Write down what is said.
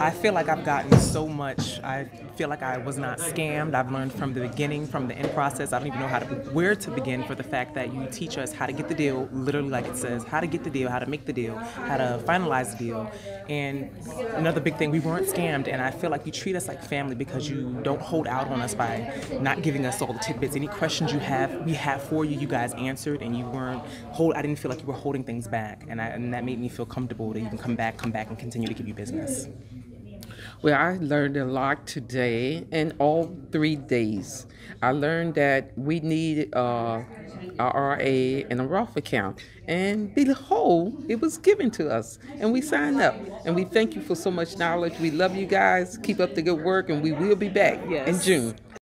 I feel like I've gotten so much. I feel like I was not scammed. I've learned from the beginning, from the end process. I don't even know how to where to begin for the fact that you teach us how to get the deal, literally like it says, how to get the deal, how to make the deal, how to finalize the deal. And another big thing, we weren't scammed, and I feel like you treat us like family because you don't hold out on us by not giving us all the tidbits. Any questions you have, we have for you. You guys answered, and you weren't hold. I didn't feel like you were holding things back, and, I, and that made me feel comfortable to even come back, come back, and continue to give you business. Well, I learned a lot today and all three days. I learned that we need uh, a RA and a Roth account. And behold, it was given to us. And we signed up. And we thank you for so much knowledge. We love you guys. Keep up the good work. And we will be back Yes. in June.